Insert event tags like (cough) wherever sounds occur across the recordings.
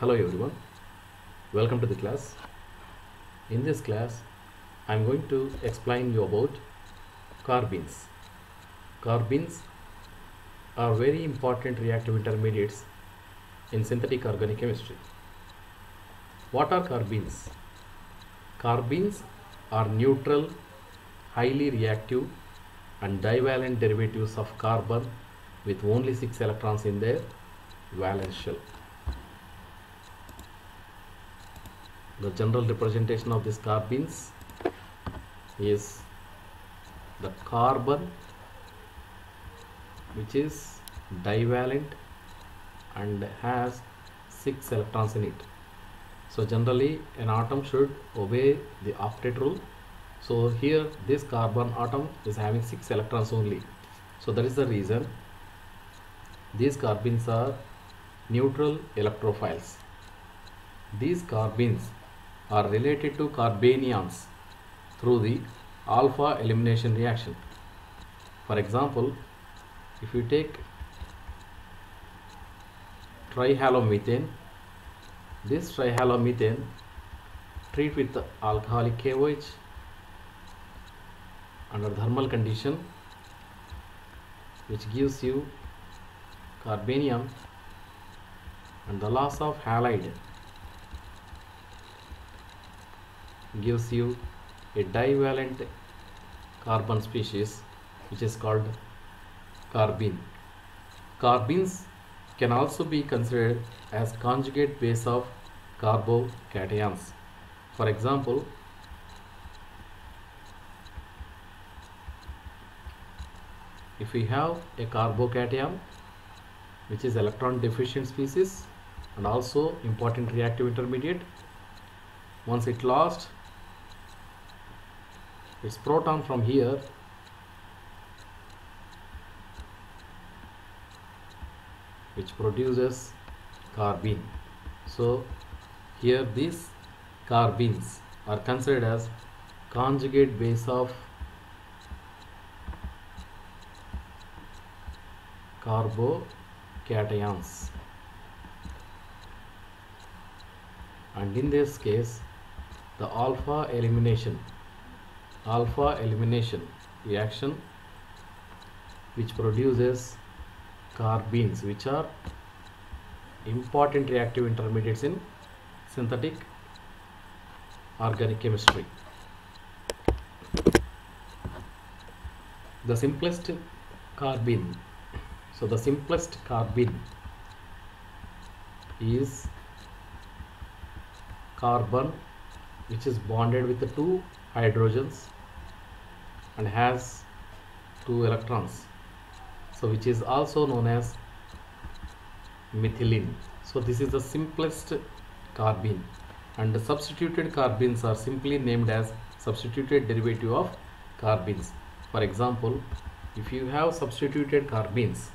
Hello everyone, welcome to the class. In this class, I am going to explain you about carbenes. Carbenes are very important reactive intermediates in synthetic organic chemistry. What are carbenes? Carbenes are neutral, highly reactive and divalent derivatives of carbon with only 6 electrons in their valence shell. The general representation of these carbenes is the carbon which is divalent and has 6 electrons in it. So generally an atom should obey the octet rule. So here this carbon atom is having 6 electrons only. So that is the reason these carbenes are neutral electrophiles. These carbenes are related to carbanions through the alpha elimination reaction. For example, if you take trihalomethane, this trihalomethane treat with alcoholic KOH under thermal condition which gives you carbanion and the loss of halide gives you a divalent carbon species which is called carbene. Carbenes can also be considered as conjugate base of carbocations. For example, if we have a carbocation which is electron deficient species and also important reactive intermediate once it lost its proton from here. Which produces carbene. So here these carbenes are considered as conjugate base of carbocations. And in this case the alpha elimination alpha elimination reaction which produces carbenes which are important reactive intermediates in synthetic organic chemistry. The simplest carbene so the simplest carbene is carbon which is bonded with the two hydrogens and has two electrons so which is also known as methylene. So this is the simplest carbene and the substituted carbenes are simply named as substituted derivative of carbenes for example if you have substituted carbenes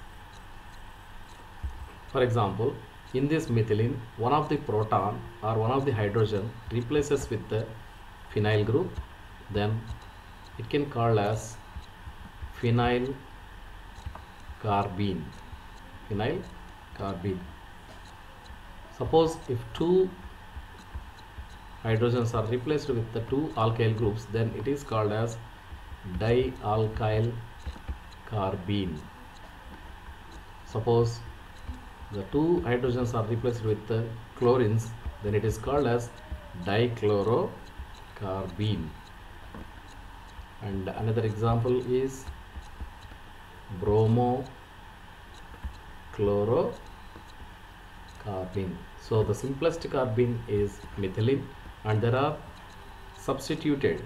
for example in this methylene one of the proton or one of the hydrogen replaces with the phenyl group then it can called as phenyl carbene. Phenyl carbene. Suppose if two hydrogens are replaced with the two alkyl groups then it is called as dialkyl carbene. Suppose the two hydrogens are replaced with the chlorines then it is called as dichlorocarbene and another example is bromo chlorocarbene. So the simplest carbene is methylene and there are substituted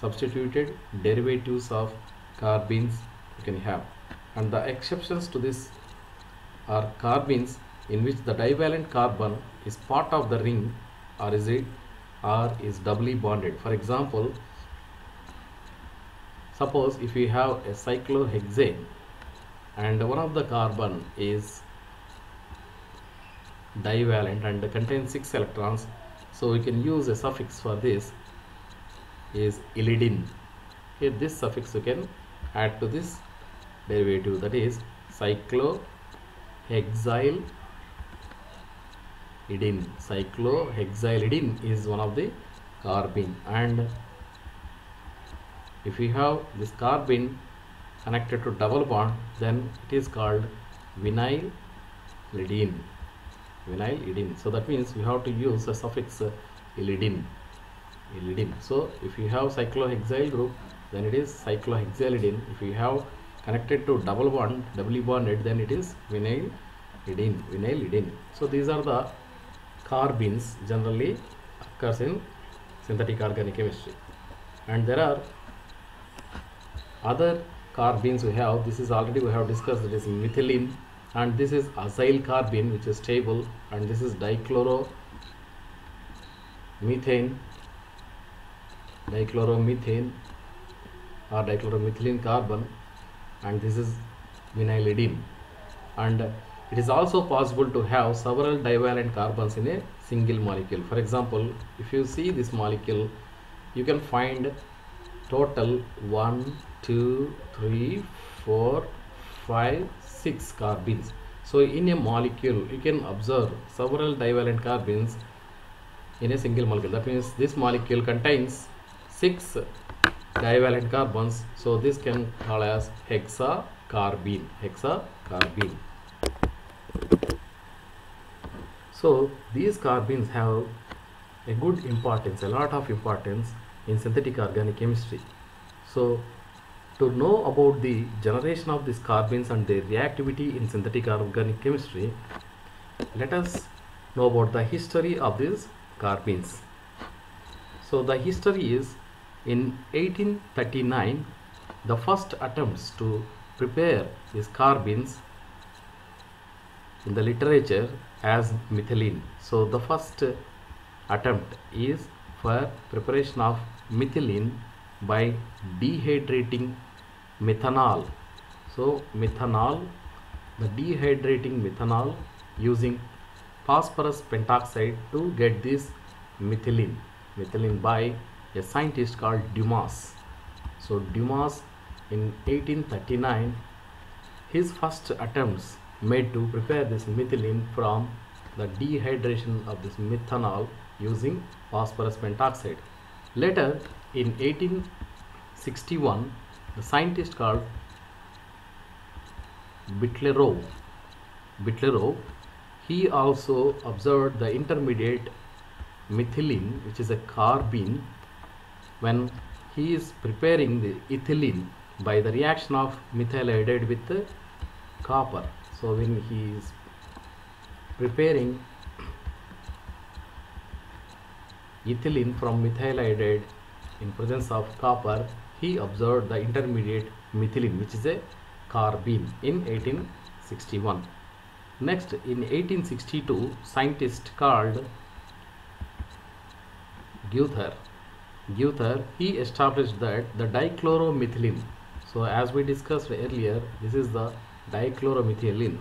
substituted derivatives of carbenes you can have. And the exceptions to this are carbenes in which the divalent carbon is part of the ring or is it or is doubly bonded. For example suppose if we have a cyclohexane and one of the carbon is divalent and contains 6 electrons so we can use a suffix for this is illidine here this suffix you can add to this derivative that is cyclohexyl cyclohexylidene cyclohexylidene is one of the carbene and if we have this carbene connected to double bond then it is called vinylidene vinylidene so that means we have to use a suffix uh, ilidine so if you have cyclohexyl group then it is cyclohexylidene if you have connected to double bond doubly bonded then it is vinylidene vinylidene so these are the carbenes generally occurs in synthetic organic chemistry. And there are other carbenes we have this is already we have discussed it is methylene. And this is acyl carbene which is stable. And this is dichloro methane. Dichloromethane or dichloromethylene carbon. And this is vinylidene. And it is also possible to have several divalent carbons in a single molecule. For example if you see this molecule you can find total 1 2 3 4 5 6 carbenes so in a molecule you can observe several divalent carbenes in a single molecule. That means this molecule contains six divalent carbons. So this can call as hexacarbene hexacarbene. So these carbenes have a good importance a lot of importance in synthetic organic chemistry. So to know about the generation of these carbenes and their reactivity in synthetic organic chemistry let us know about the history of these carbenes so the history is in 1839 the first attempts to prepare these carbenes in the literature as methylene. So the first attempt is for preparation of methylene by dehydrating methanol. So methanol the dehydrating methanol using phosphorus pentoxide to get this methylene. Methylene by a scientist called Dumas. So Dumas in 1839 his first attempts made to prepare this methylene from the dehydration of this methanol using phosphorus pentoxide. Later in 1861 the scientist called Butlerov Butlerov he also observed the intermediate methylene which is a carbene when he is preparing the ethylene by the reaction of methyl iodide with the copper. So when he is preparing ethylene from methyl iodide in presence of copper he observed the intermediate methylene which is a carbene in 1861 next in 1862 scientist called Geuther Geuther he established that the dichloromethylene so as we discussed earlier this is the dichloromethylene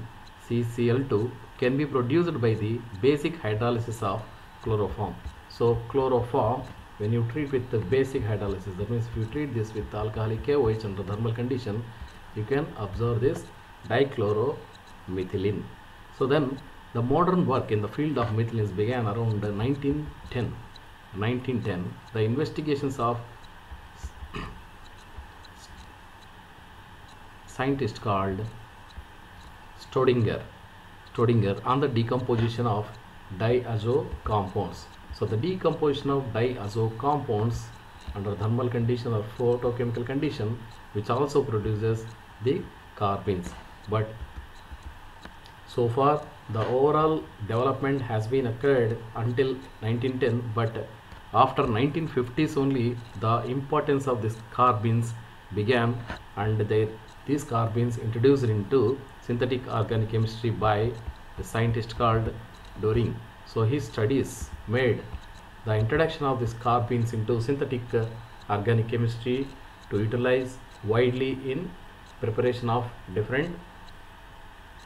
CCl2 can be produced by the basic hydrolysis of chloroform. So chloroform when you treat with the basic hydrolysis that means if you treat this with alcoholic KOH under thermal condition you can observe this dichloromethylene. So then the modern work in the field of methylenes began around 1910 1910 the investigations of scientist called Staudinger Staudinger on the decomposition of diazo compounds so the decomposition of diazo compounds under thermal condition or photochemical condition which also produces the carbenes but so far the overall development has been occurred until 1910 but after 1950s only the importance of these carbenes began and they, these carbenes introduced into synthetic organic chemistry by a scientist called Doering. So his studies made the introduction of these carbenes into synthetic organic chemistry to utilize widely in preparation of different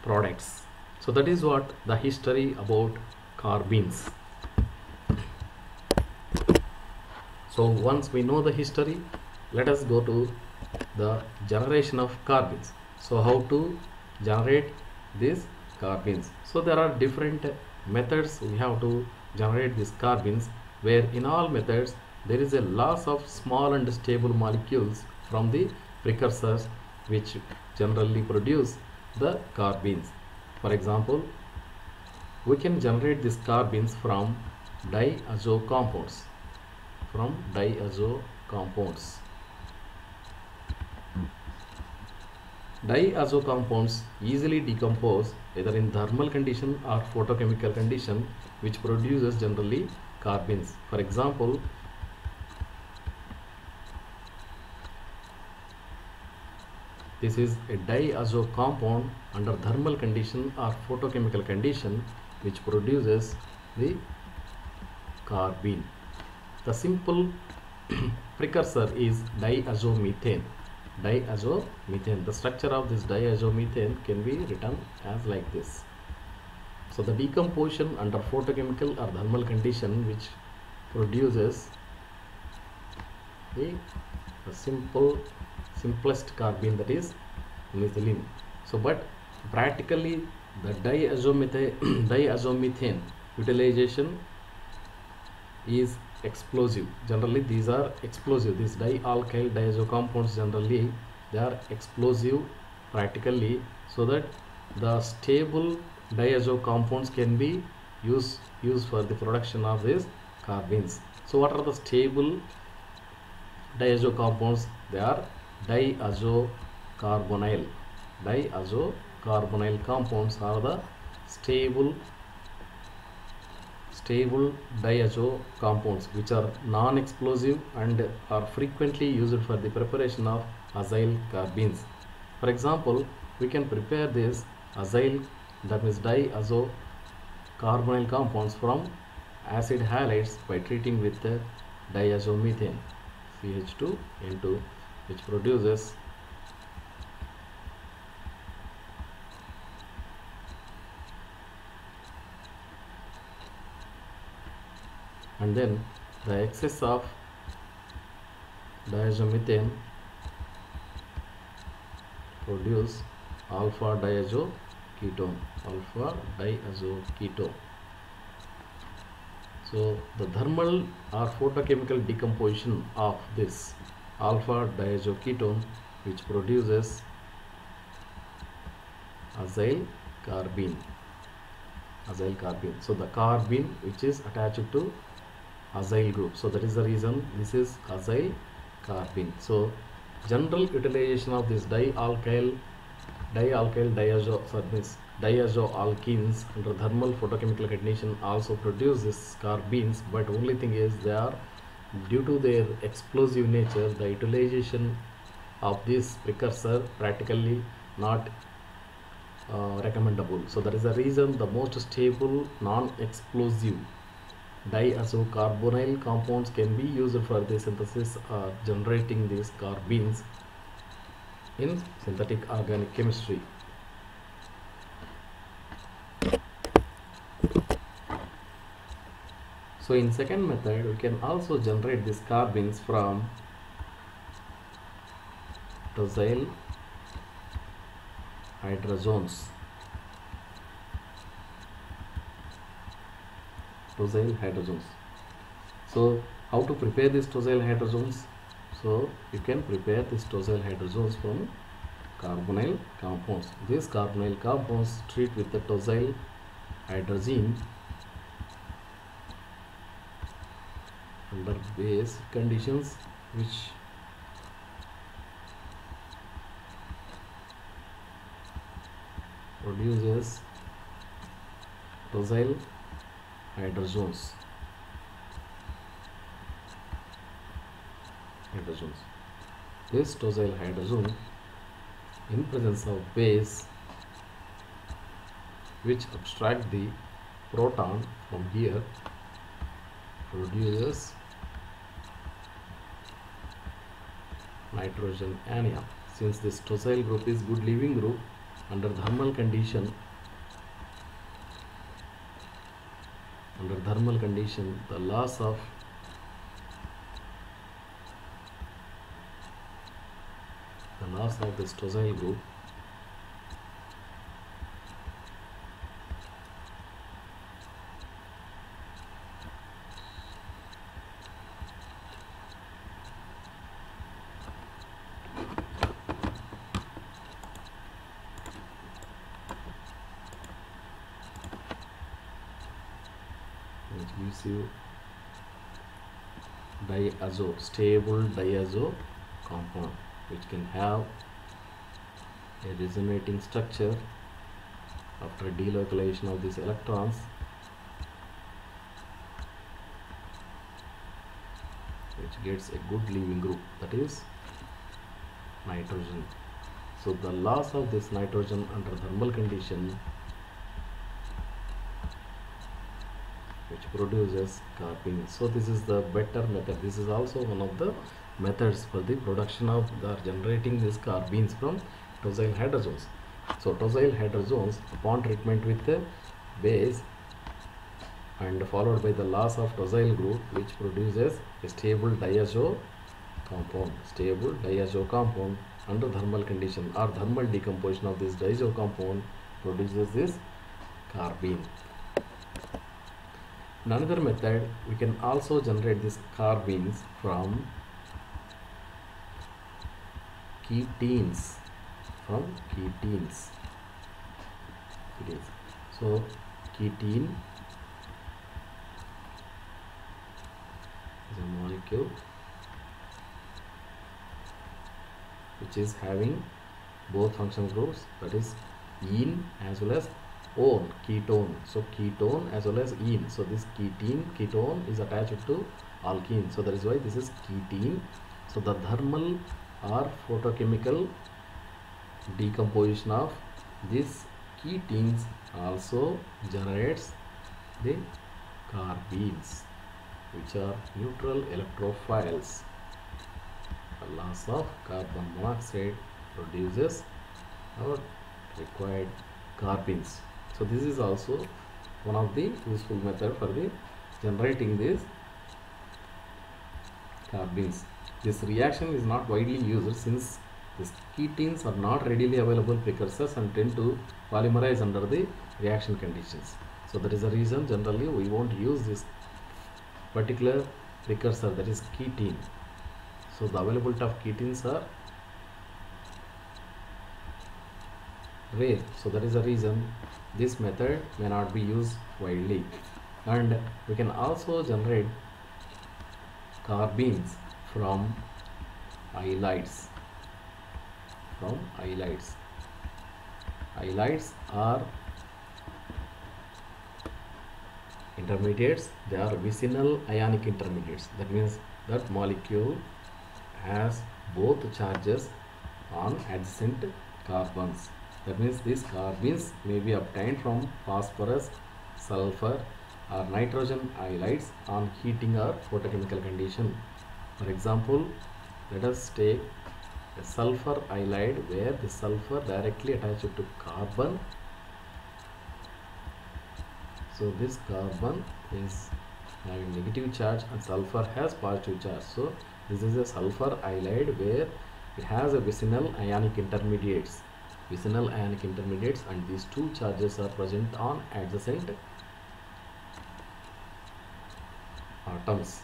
products. So that is what the history about carbenes. So once we know the history, let us go to the generation of carbenes. So how to generate these carbene so there are different methods we have to generate these carbenes where in all methods there is a loss of small and stable molecules from the precursors which generally produce the carbenes for example we can generate these carbenes from diazo compounds from diazo compounds diazo compounds easily decompose either in thermal condition or photochemical condition which produces generally carbenes for example this is a diazo compound under thermal condition or photochemical condition which produces the carbene. The simple (clears throat) precursor is diazomethane diazomethane the structure of this diazomethane can be written as like this. So the decomposition under photochemical or thermal condition which produces the, simple simplest carbene that is methylene. So but practically the diazomethane (coughs) diazomethane utilization is explosive. Generally these are explosive. These dialkyl diazo compounds generally they are explosive practically so that the stable diazo compounds can be used used for the production of these carbenes so what are the stable diazo compounds they are diazo carbonyl diazo carbonyl compounds are the stable stable diazo compounds which are non-explosive and are frequently used for the preparation of acyl carbenes for example we can prepare this acyl that means diazo carbonyl compounds from acid halides by treating with the diazomethane CH2N2 which produces and then the excess of diazomethane produce alpha diazo ketone alpha diazo ketone so the thermal or photochemical decomposition of this alpha diazo ketone which produces acyl carbene. Acyl carbene. So the carbene which is attached to acyl group. So that is the reason this is acyl carbene. So general utilization of this dialkyl dialkyl diazo sorry this diazoalkenes under thermal photochemical condition also produce this carbenes but only thing is they are due to their explosive nature the utilization of this precursor practically not uh, recommendable. So that is the reason the most stable non-explosive diazocarbonyl compounds can be used for the synthesis uh, generating these carbenes in synthetic organic chemistry. So in second method we can also generate these carbenes from tosyl hydrazones tosyl hydrazones so how to prepare these tosyl hydrazones so you can prepare these tosyl hydrazones from carbonyl compounds. These carbonyl compounds treat with the tosyl hydrazine under base conditions which produces tosyl hydrazones hydrazones this tosyl hydrazone in presence of base which abstract the proton from here produces nitrogen anion. Since this tosyl group is good leaving group under thermal condition under thermal condition the loss of the loss of this tosyl group you. Diazo stable diazo compound which can have a resonating structure after delocalization of these electrons. Which gets a good leaving group that is nitrogen. So the loss of this nitrogen under thermal condition produces carbene so this is the better method. This is also one of the methods for the production of the generating these carbenes from tosyl hydrazones. So tosyl hydrazones upon treatment with the base and followed by the loss of tosyl group which produces a stable diazo compound. Stable diazo compound under thermal condition or thermal decomposition of this diazo compound produces this carbene another method we can also generate these carbenes from ketenes from ketenes ketenes so ketene is a molecule which is having both functional groups that is ene as well as one ketone. So ketone as well as ene. So this ketene ketone is attached to alkene. So that is why this is ketene. So the thermal or photochemical decomposition of this ketenes also generates the carbenes which are neutral electrophiles. The loss of carbon monoxide produces our required carbenes so this is also one of the useful method for the generating these carbenes this reaction is not widely used since these ketenes are not readily available precursors and tend to polymerize under the reaction conditions. So that is the reason generally we won't use this particular precursor that is ketene so the availability of ketenes are rare. So that is the reason this method may not be used widely. And we can also generate carbenes from ylides from ylides ylides are intermediates. They are vicinal ionic intermediates. That means that molecule has both charges on adjacent carbons that means these carbenes may be obtained from phosphorus sulfur or nitrogen ylides on heating or photochemical condition. For example let us take a sulfur ylide where the sulfur directly attached to carbon. So this carbon is having negative charge and sulfur has positive charge. So this is a sulfur ylide where it has a vicinal ionic intermediates vicinal ionic intermediates and these two charges are present on adjacent uh, atoms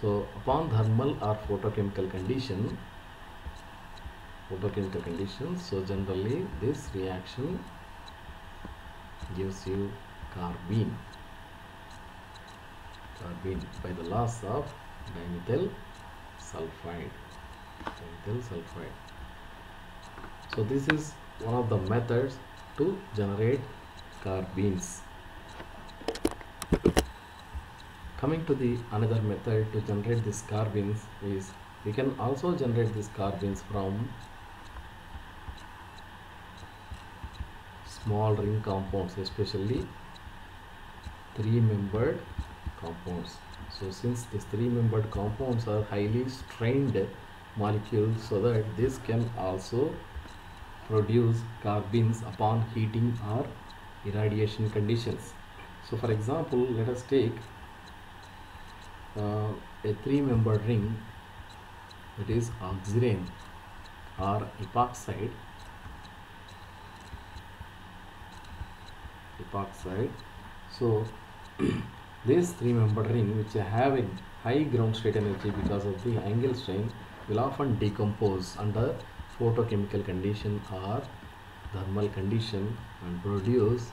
so upon thermal or photochemical condition photochemical conditions so generally this reaction gives you carbene. Carbene by the loss of dimethyl sulfide. Dimethyl sulfide. So this is one of the methods to generate carbenes coming to the another method to generate these carbenes is we can also generate these carbenes from small ring compounds especially three membered compounds. So since these three membered compounds are highly strained molecules so that this can also produce carbenes upon heating or irradiation conditions. So for example let us take uh, a three membered ring that is oxirane or epoxide. Epoxide. So (clears throat) this three membered ring which have a high ground state energy because of the angle strain will often decompose under photochemical condition or thermal condition and produce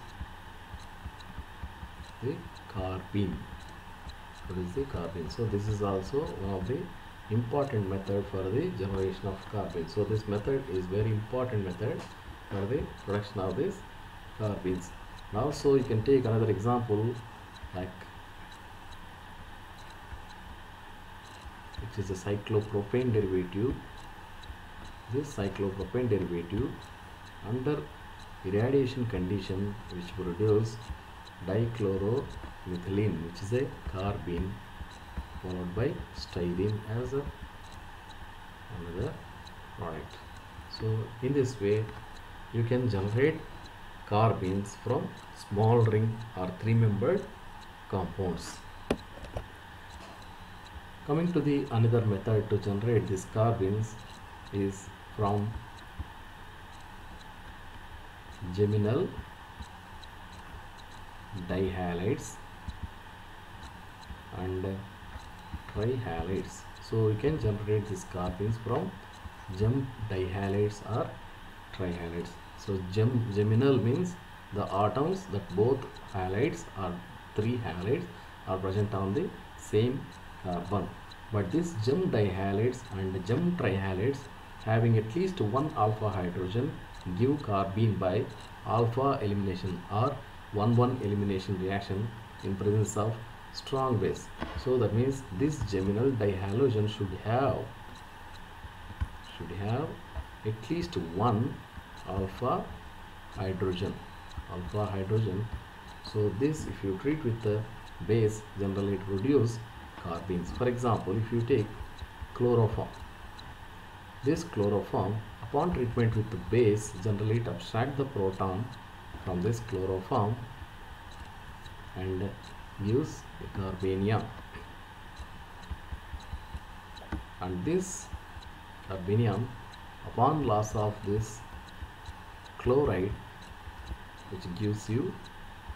the carbene. Produce the carbene? So this is also one of the important method for the generation of carbene. So this method is very important method for the production of these carbenes. Now so you can take another example like which is a cyclopropane derivative this cyclopropane derivative under irradiation condition which produce dichloromethylene which is a carbene followed by styrene as a another product. So in this way you can generate carbenes from small ring or three membered compounds. Coming to the another method to generate these carbenes is from geminal dihalides and trihalides. So we can generate these carbenes from gem dihalides or trihalides. So gem geminal means the atoms that both halides or three halides are present on the same uh, carbon but this gem dihalides and gem trihalides having at least one alpha hydrogen give carbene by alpha elimination or 1-1 elimination reaction in presence of strong base. So that means this geminal dihalogen should have should have at least one alpha hydrogen alpha hydrogen. So this if you treat with the base generally it produce carbenes for example if you take chloroform this chloroform upon treatment with the base generally it abstract the proton from this chloroform and gives carbenium and this carbenium upon loss of this chloride which gives you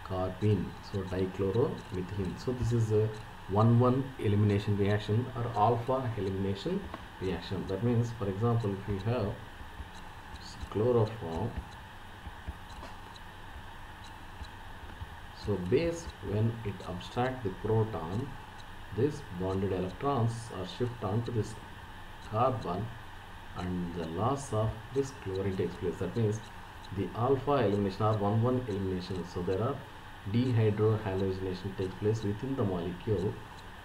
carbene so dichloromethane. So this is a 1-1 elimination reaction or alpha elimination reaction. That means for example if you have chloroform so base when it abstract the proton this bonded electrons are shift onto this carbon and the loss of this chlorine takes place. That means the alpha elimination or 1-1 elimination so there are dehydrohalogenation takes place within the molecule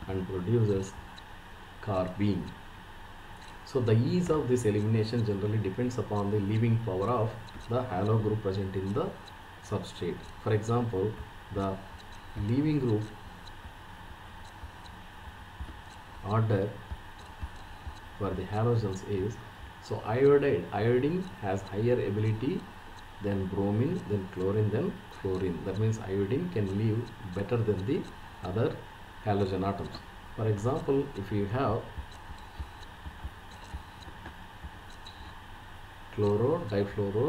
and produces carbene so the ease of this elimination generally depends upon the leaving power of the halo group present in the substrate. For example the leaving group order for the halogens is so iodide iodine has higher ability than bromine then chlorine then fluorine. That means iodine can leave better than the other halogen atoms. For example if you have chloro difluoro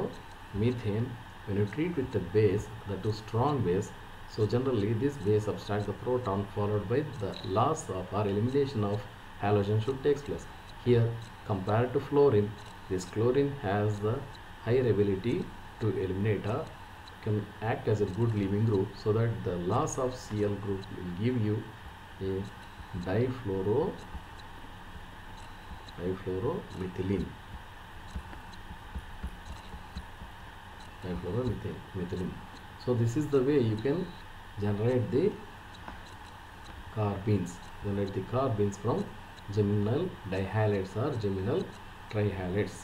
methane when you treat with the base that is strong base. So generally this base abstracts the proton followed by the loss of or elimination of halogen should takes place. Here compared to fluorine this chlorine has the higher ability to eliminate or can act as a good leaving group so that the loss of Cl group will give you a difluoro difluoromethylene difluoromethylene so this is the way you can generate the carbenes generate the carbenes from geminal dihalides or geminal trihalides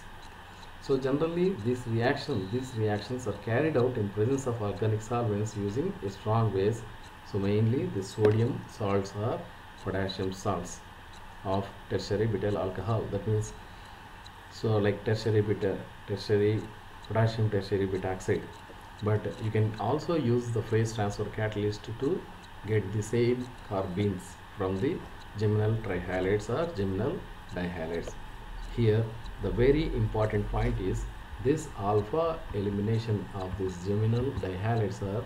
so generally this reaction these reactions are carried out in presence of organic solvents using a strong base so mainly the sodium salts or potassium salts of tertiary butyl alcohol. That means so like tertiary butyl tertiary potassium tertiary butoxide but you can also use the phase transfer catalyst to get the same carbenes from the geminal trihalides or geminal dihalides. Here the very important point is this alpha elimination of this geminal dihalides or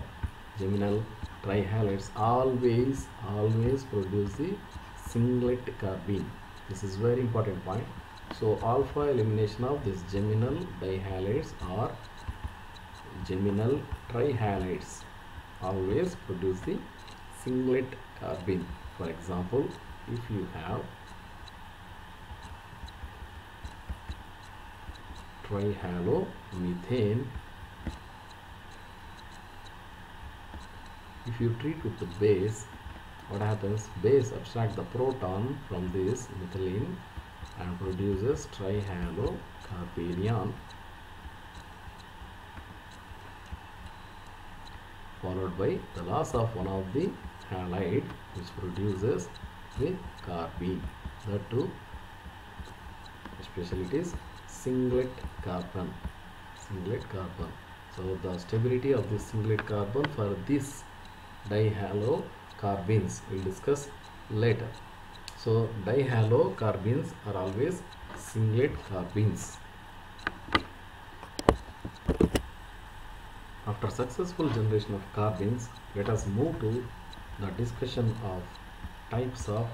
geminal trihalides always always produce the singlet carbene this is very important point so alpha elimination of this geminal dihalides or geminal trihalides always produce the singlet carbene. For example if you have trihalomethane if you treat with the base what happens? Base abstract the proton from this methylene and produces trihalocarbanion followed by the loss of one of the halide which produces the carbene. That too especially it is singlet carbon. Singlet carbon. So the stability of this singlet carbon for this dihalocarbons we'll discuss later so dihalocarbons are always singlet carbons after successful generation of carbons let us move to the discussion of types of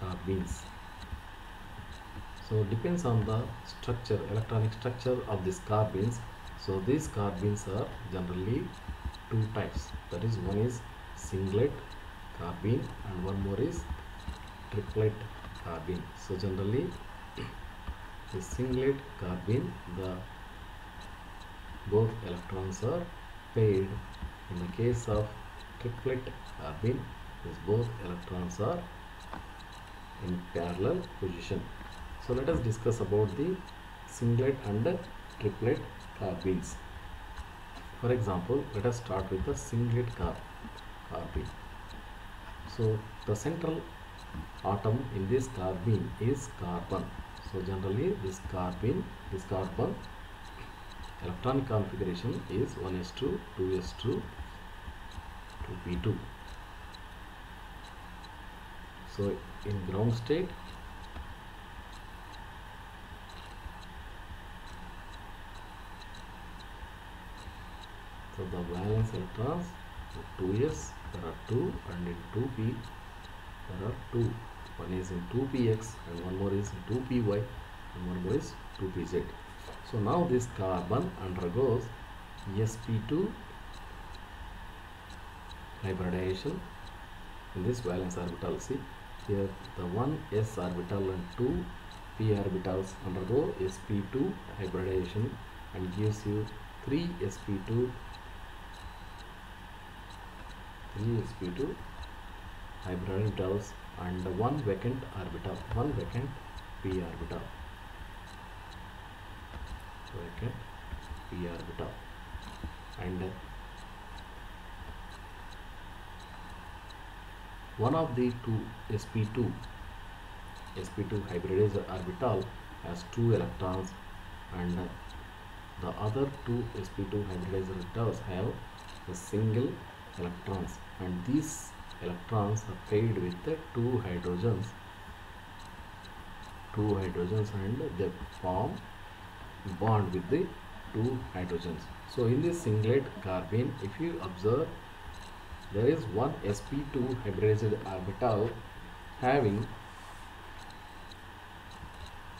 carbons so depends on the structure electronic structure of these carbons so these carbons are generally two types. That is one is singlet carbene and one more is triplet carbene. So generally the singlet carbene the both electrons are paired. In the case of triplet carbene is both electrons are in parallel position. So let us discuss about the singlet and triplet carbenes. For example let us start with the singlet carb carbene. So the central atom in this carbene is carbon. So generally this carbene this carbon electronic configuration is 1s2 2s2 2p2 so in ground state so the valence electrons 2s there are 2 and in 2p there are 2 one is in 2px and one more is in 2py and one more is 2pz so now this carbon undergoes sp2 hybridization in this valence orbital. See here the one s orbital and two p orbitals undergo sp2 hybridization and gives you 3 sp2 3 sp2 hybrid orbitals and one vacant orbital one vacant p orbital vacant p orbital and uh, one of the two sp2 sp2 hybridized orbital has two electrons and uh, the other two sp2 hybridized orbitals have a single electrons. And these electrons are paired with the two hydrogens. Two hydrogens and they form bond with the two hydrogens. So in this singlet carbene if you observe there is one sp2 hybridized orbital having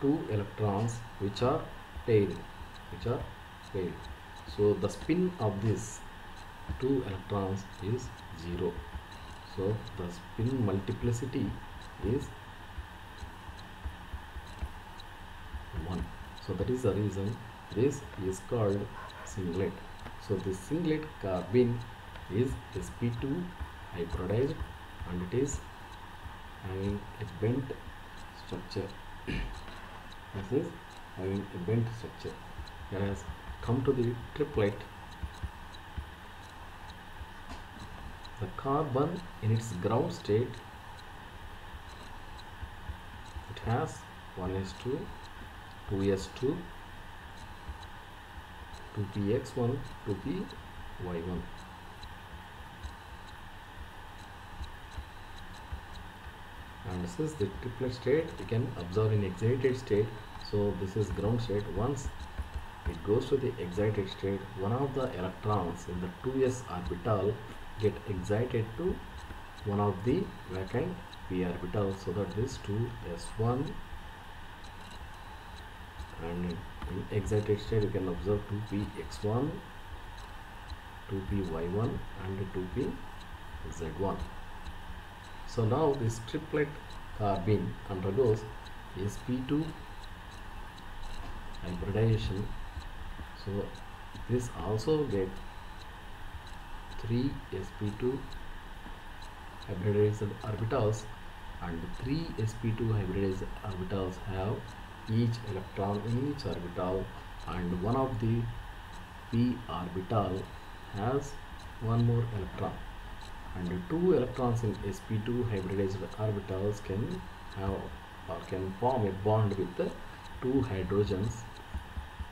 two electrons which are paired which are paired so the spin of this two electrons is zero so the spin multiplicity is 1 so that is the reason this is called singlet. So this singlet carbene is sp2 hybridized and it is having a bent structure. (coughs) This is having a bent structure. Whereas come to the triplet the carbon in its ground state it has 1s2 2s2 2px1 2py1 and this is the triplet state you can observe in excited state. So this is ground state. Once it goes to the excited state one of the electrons in the 2s orbital get excited to one of the vacant p orbital so that this 2s1 and in excited state you can observe 2px1 2py1 and 2pz1 so now this triplet uh, carbene undergoes sp2 hybridization. So this also get 3 sp2 hybridized orbitals and 3 sp2 hybridized orbitals have each electron in each orbital and one of the p orbital has one more electron. And two electrons in sp2 hybridized orbitals can have or can form a bond with the two hydrogens.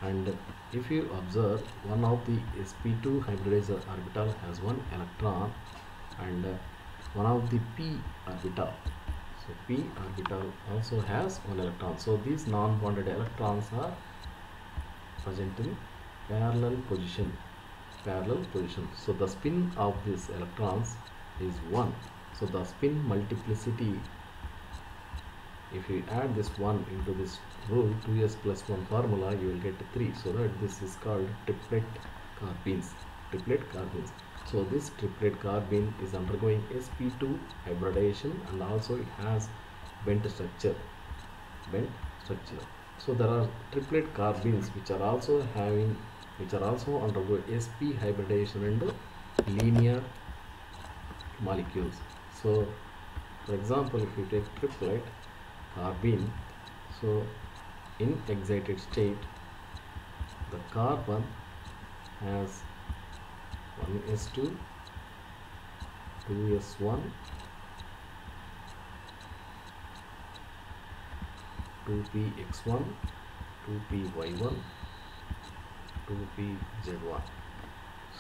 And if you observe one of the sp2 hybridized orbital has one electron and uh, one of the p orbital. So p orbital also has one electron. So these non-bonded electrons are present in parallel position parallel position. So the spin of these electrons is 1 so the spin multiplicity if you add this 1 into this rule 2s plus 1 formula you will get 3 so that this is called triplet carbenes triplet carbenes so this triplet carbene is undergoing sp2 hybridization and also it has bent structure. Bent structure. So there are triplet carbenes which are also having which are also undergo sp hybridization and linear molecules. So for example if you take triplet carbene so in excited state the carbon has 1s2 2s1 2px1 2py1 2pz1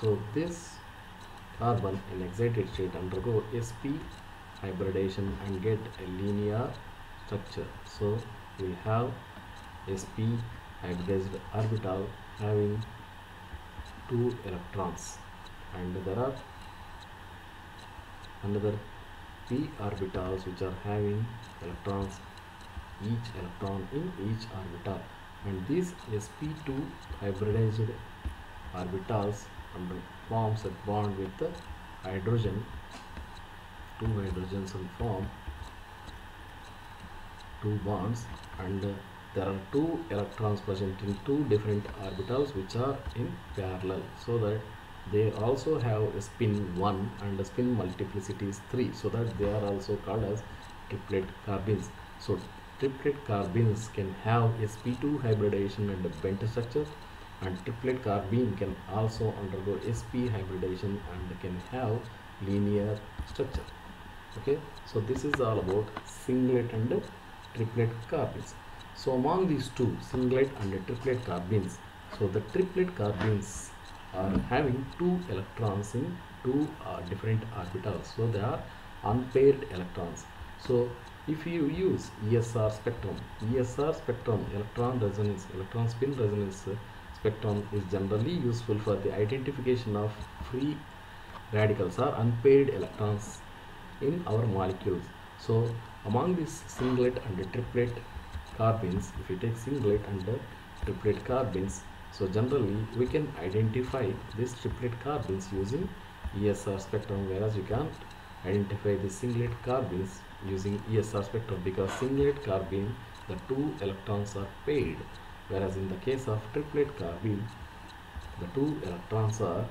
so this carbon in excited state undergo sp hybridization and get a linear structure. So we have sp hybridized orbital having two electrons. And there are another p orbitals which are having electrons each electron in each orbital. And these sp2 hybridized orbitals forms a bond with the hydrogen. Two hydrogens will form two bonds. And there are two electrons present in two different orbitals which are in parallel so that they also have a spin 1 and the spin multiplicity is 3 so that they are also called as triplet carbenes so triplet carbenes can have sp2 hybridization and a bent structure and triplet carbene can also undergo sp hybridization and can have linear structure. Okay? So this is all about singlet and triplet carbenes so among these two singlet and triplet carbenes so the triplet carbenes are having two electrons in two uh, different orbitals. So they are unpaired electrons. So if you use ESR spectrum ESR spectrum electron resonance electron spin resonance spectrum is generally useful for the identification of free radicals or unpaired electrons in our molecules. So among these singlet and triplet carbenes if you take singlet and the triplet carbenes so generally we can identify this triplet carbenes using ESR spectrum whereas you can't identify the singlet carbenes using ESR spectrum because singlet carbene the two electrons are paired whereas in the case of triplet carbene the two electrons are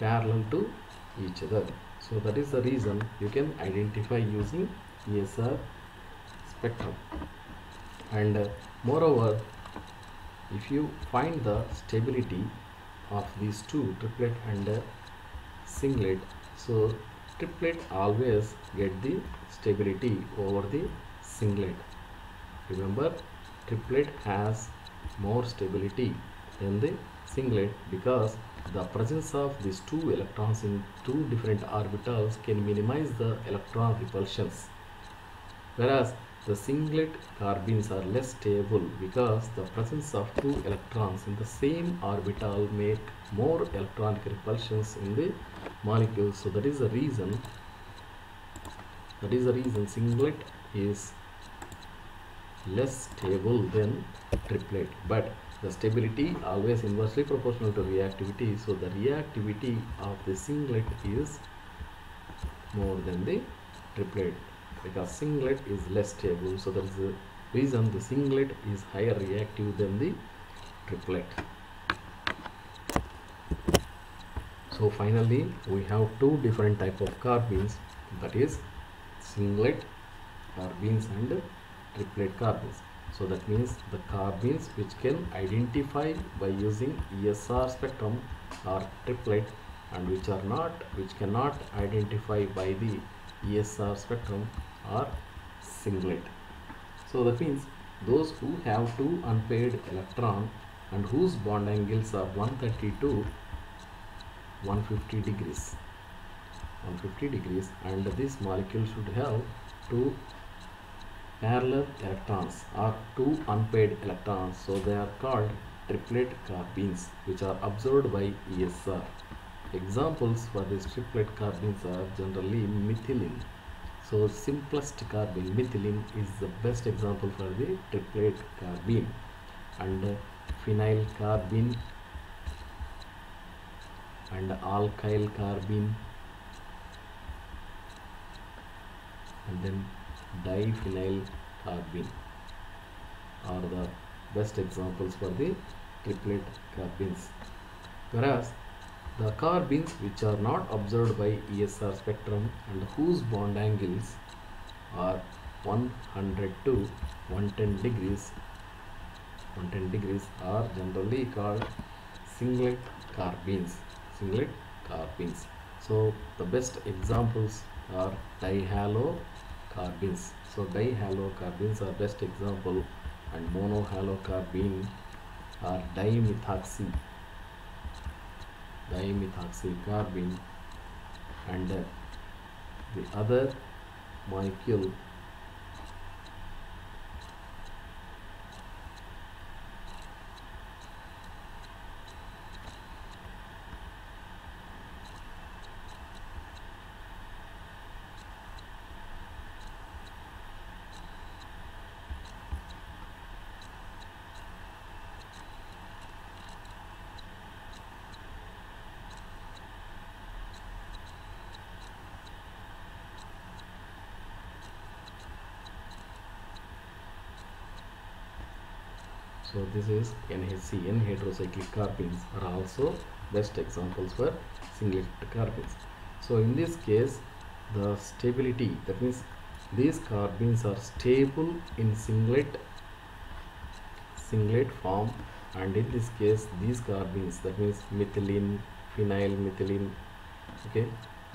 parallel to each other. So that is the reason you can identify using ESR spectrum. And uh, moreover if you find the stability of these two triplet and uh, singlet so triplet always get the stability over the singlet. Remember triplet has more stability than the singlet because the presence of these two electrons in two different orbitals can minimize the electron repulsions. Whereas the singlet carbenes are less stable because the presence of two electrons in the same orbital make more electronic repulsions in the molecules. So that is the reason that is the reason singlet is less stable than triplet. But the stability always inversely proportional to reactivity. So the reactivity of the singlet is more than the triplet because singlet is less stable. So that is the reason the singlet is higher reactive than the triplet. So finally we have two different type of carbenes. That is singlet carbenes and triplet carbenes. So that means the carbenes which can identify by using ESR spectrum are triplet and which are not which cannot identify by the ESR spectrum or singlet. So that means those who have two unpaired electron and whose bond angles are 132 150 degrees. 150 degrees and this molecule should have two parallel electrons or two unpaired electrons. So they are called triplet carbenes which are observed by ESR examples for these triplet carbenes are generally methylene so simplest carbene methylene is the best example for the triplet carbene and uh, phenyl carbene and alkyl carbene and then diphenyl carbene are the best examples for the triplet carbenes whereas the carbenes which are not observed by ESR spectrum and whose bond angles are 100 to 110 degrees. 110 degrees are generally called singlet carbenes singlet carbenes so the best examples are dihalo carbenes so dihalocarbenes are best example. And monohalocarbene are dimethoxy dimethoxy carbene and uh, the other molecule so this is NHC N heterocyclic carbenes are also best examples for singlet carbenes. So in this case the stability that means these carbenes are stable in singlet singlet form and in this case these carbenes that means methylene phenyl methylene okay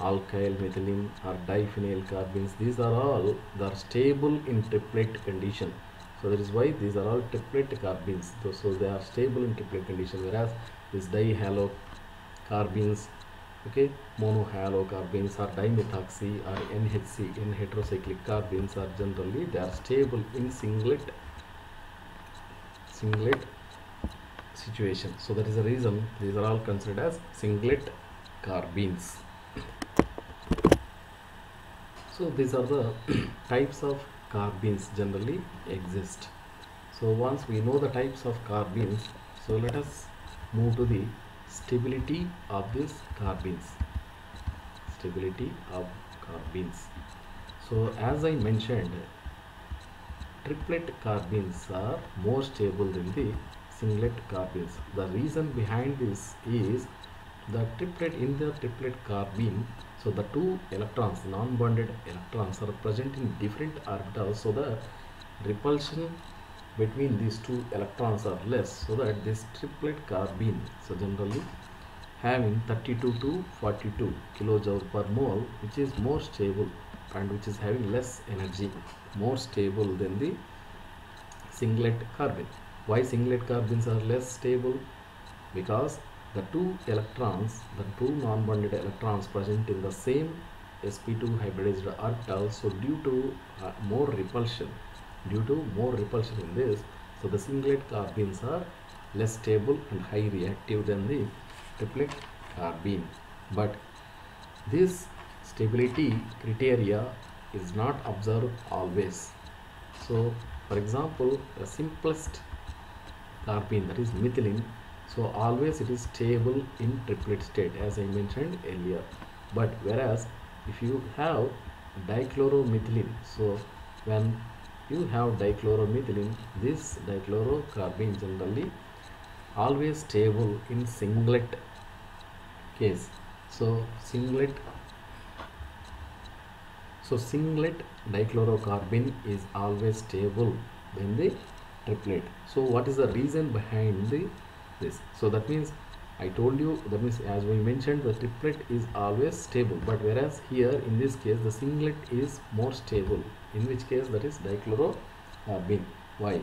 alkyl methylene or diphenyl carbenes these are all they are stable in triplet condition so that is why these are all triplet carbenes. So, so they are stable in triplet condition whereas this dihalocarbenes okay monohalocarbenes or dimethoxy or NHC N heterocyclic carbenes are generally they are stable in singlet singlet situation. So that is the reason these are all considered as singlet carbenes. So these are the (clears throat) types of carbenes generally exist. So once we know the types of carbenes so let us move to the stability of these carbenes stability of carbenes so as I mentioned triplet carbenes are more stable than the singlet carbenes the reason behind this is the triplet in the triplet carbene so the two electrons, non-bonded electrons are present in different orbitals so the repulsion between these two electrons are less so that this triplet carbene so generally having 32 to 42 kilojoule per mole which is more stable and which is having less energy more stable than the singlet carbene. Why singlet carbenes are less stable? Because the two electrons, the two non-bonded electrons present in the same sp2 hybridized orbital. So due to uh, more repulsion, due to more repulsion in this, so the singlet carbenes are less stable and high reactive than the triplet carbene. But this stability criteria is not observed always. So for example, the simplest carbene that is methylene so always it is stable in triplet state as I mentioned earlier. But whereas if you have dichloromethylene so when you have dichloromethylene this dichlorocarbene generally always stable in singlet case. So singlet so singlet dichlorocarbene is always stable than the triplet. So what is the reason behind the this. So that means I told you that means as we mentioned the triplet is always stable. But whereas here in this case the singlet is more stable. In which case that is dichlorocarbene why?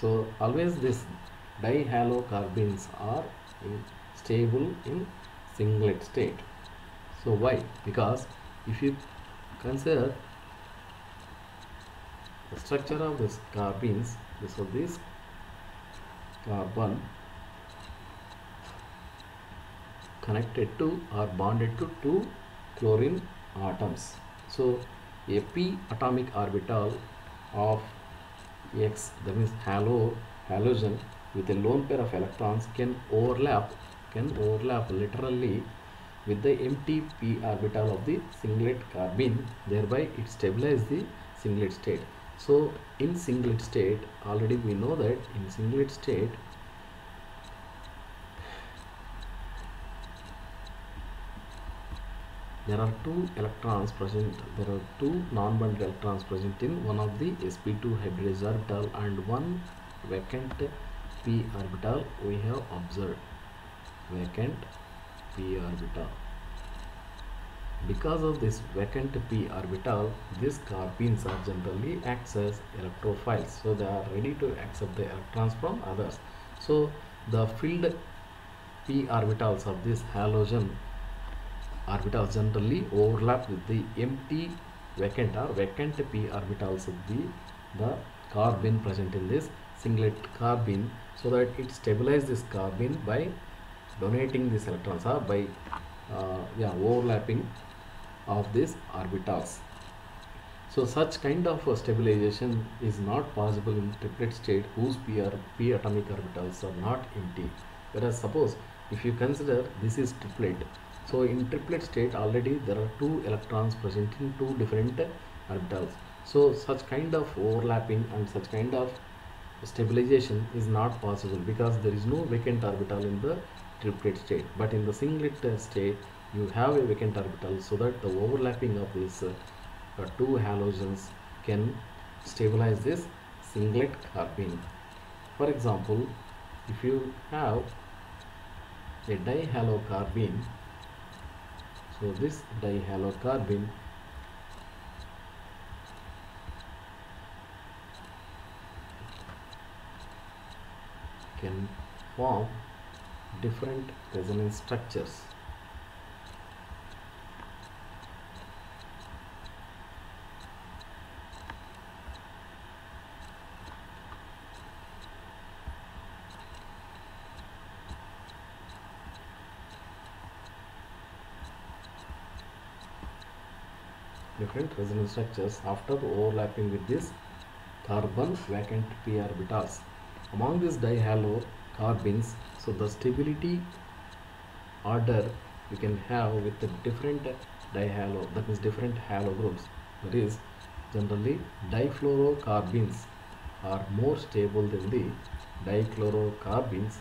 So always this dihalocarbenes are in stable in singlet state. So why? Because if you consider the structure of this carbenes so this carbon connected to or bonded to two chlorine atoms. So a p atomic orbital of x that means halo halogen with a lone pair of electrons can overlap can overlap literally with the empty p orbital of the singlet carbene thereby it stabilizes the singlet state. So in singlet state already we know that in singlet state there are two electrons present. There are two non-bonded electrons present in one of the sp2 hybridized orbital and one vacant p orbital we have observed. Vacant p orbital. Because of this vacant p orbital these carbenes are generally acts as electrophiles so they are ready to accept the electrons from others. So the filled p orbitals of this halogen orbitals generally overlap with the empty vacant or vacant p orbitals of the the carbene present in this singlet carbene so that it stabilizes this carbene by donating these electrons or by uh, yeah overlapping of these orbitals so such kind of uh, stabilization is not possible in triplet state whose p, p atomic orbitals are not empty. Whereas suppose if you consider this is triplet so in triplet state already there are two electrons present in two different orbitals so such kind of overlapping and such kind of stabilization is not possible because there is no vacant orbital in the triplet state. But in the singlet state you have a vacant orbital so that the overlapping of these uh, uh, two halogens can stabilize this singlet carbene for example if you have a dihalocarbene so this dihalocarbene can form different resonance structures different resonance structures after overlapping with this carbon vacant p orbitals. Among these dihalocarbenes, so the stability order you can have with the different dihalo, that means different halo groups. That is, generally difluorocarbenes are more stable than the dichlorocarbenes,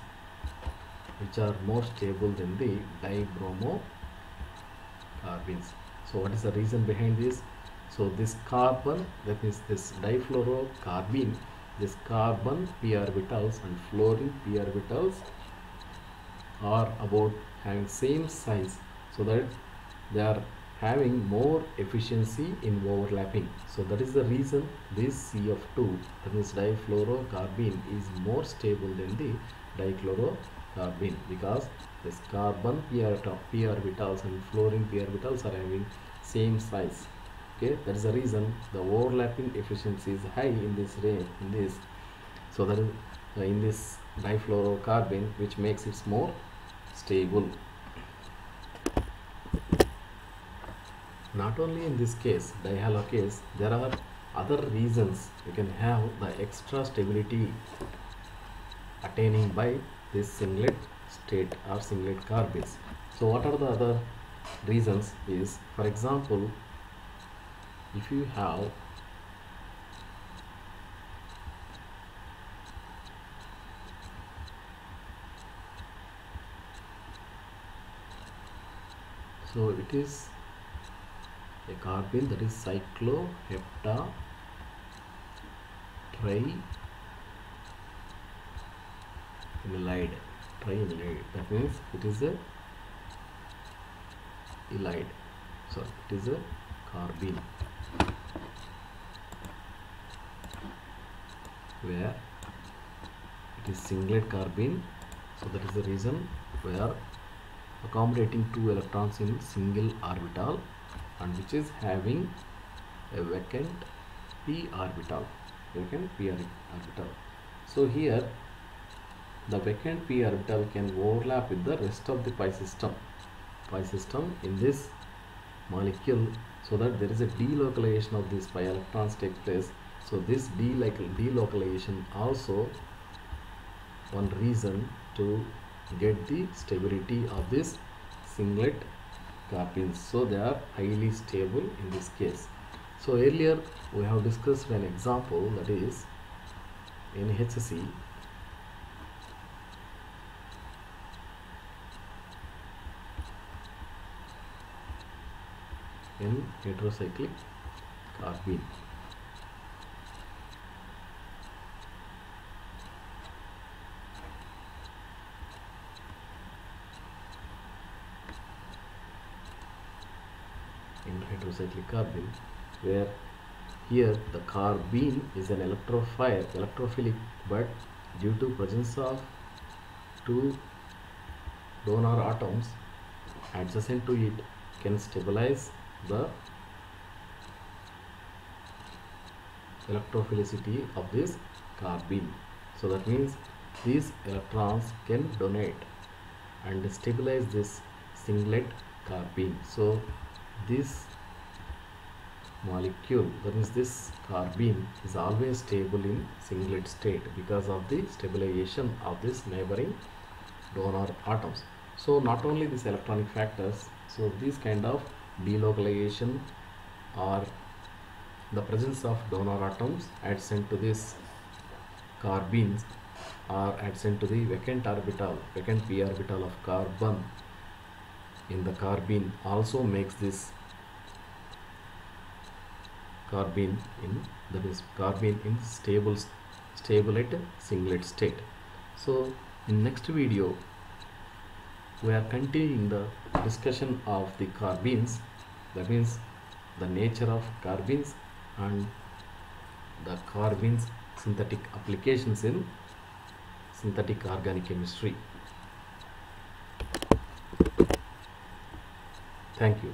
which are more stable than the dibromocarbenes so what is the reason behind this? So this carbon that means this difluorocarbene this carbon p orbitals and fluorine p orbitals are about having same size so that they are having more efficiency in overlapping. So that is the reason this CF2 that means difluorocarbene is more stable than the dichlorocarbene because this carbon p, p orbitals and fluorine p orbitals are having same size. Okay that is the reason the overlapping efficiency is high in this range in this. So that is uh, in this difluorocarbene which makes it more stable. Not only in this case dihalo case there are other reasons you can have the extra stability attaining by this singlet state or singlet carbenes so what are the other reasons is for example if you have so it is a carbene that is cyclohepta triamylide triamylide that means it is a ylide so it is a carbene where it is singlet carbene so that is the reason where accommodating two electrons in single orbital and which is having a vacant p orbital. Vacant p orbital. So here the vacant p orbital can overlap with the rest of the pi system. Pi system in this molecule so that there is a delocalization of these pi electrons take place. So this delocalization also one reason to get the stability of this singlet carbenes so they are highly stable in this case. So earlier we have discussed an example that is NHC N heterocyclic carbene. N heterocyclic carbene where here the carbene is an electrophile electrophilic but due to presence of two donor atoms adjacent to it can stabilize the electrophilicity of this carbene. So that means these electrons can donate and stabilize this singlet carbene. So this molecule that means this carbene is always stable in singlet state because of the stabilization of this neighboring donor atoms. So not only these electronic factors so these kind of delocalization or the presence of donor atoms adjacent to this carbene or adjacent to the vacant orbital vacant p orbital of carbon in the carbene also makes this carbene in that is carbene in stable stable at singlet state. So in next video we are continuing the discussion of the carbenes. That means the nature of carbenes and the carbenes synthetic applications in synthetic organic chemistry. Thank you